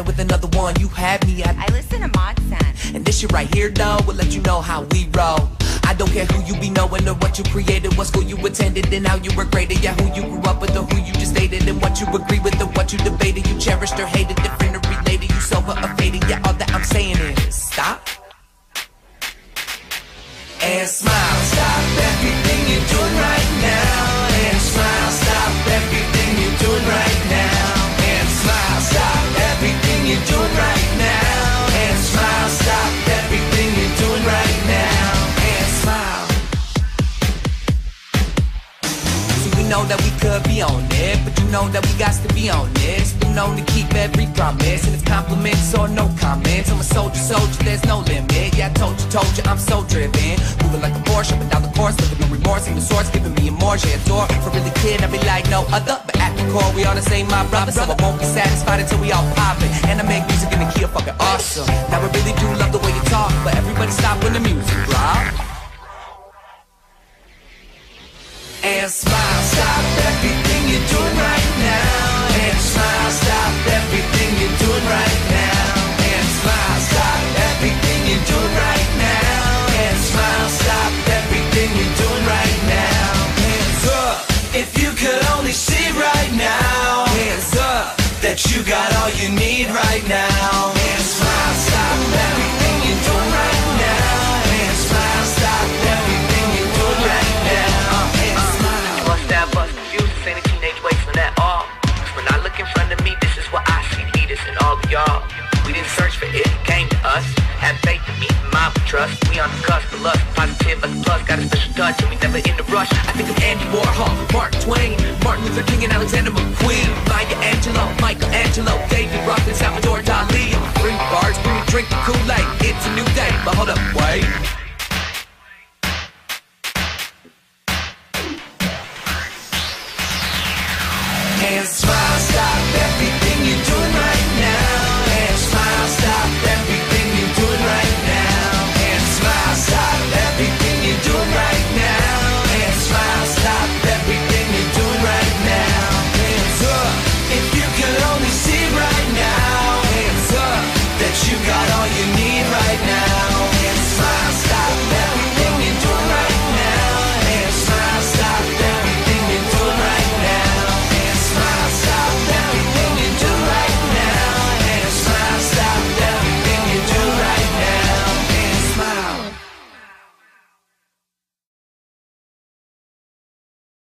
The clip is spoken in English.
it with another one. You had me at. I listen to Mod Sun. And this shit right here, though, will let you know how we roll. I don't care who you be knowing or what you created, what school you attended, and how you were graded. Yeah, who you grew up with or who you just dated, and what you agree with or what you debated. You cherished or hated, different or related. You sober or faded. Yeah, all that I'm saying that we could be on it, but you know that we got to be on this. We know to keep every promise, and it's compliments or no comments. I'm a soldier, soldier, there's no limit. Yeah, I told you, told you, I'm so driven. Moving like a Porsche, but down the course, living no remorse. And the source giving me a more yeah, door. For really kid, I be like no other. But at the core, we all the same, my brother. So I won't be satisfied until we all pop it. And I make music in the key of fucking awesome. Now I really do love the way you talk, but everything you're y'all. We didn't search for it, it came to us. Have faith in me, my trust. We on the cusp of lust, positive as plus, got a special touch, and we never in a rush. I think of Andy Warhol, Mark Twain, Martin Luther King and Alexander McQueen, Maya Angelou, Michelangelo, David Ruffin, Salvador Dali. Free bars, free drink the Kool-Aid. It's a new day, but hold up, wait.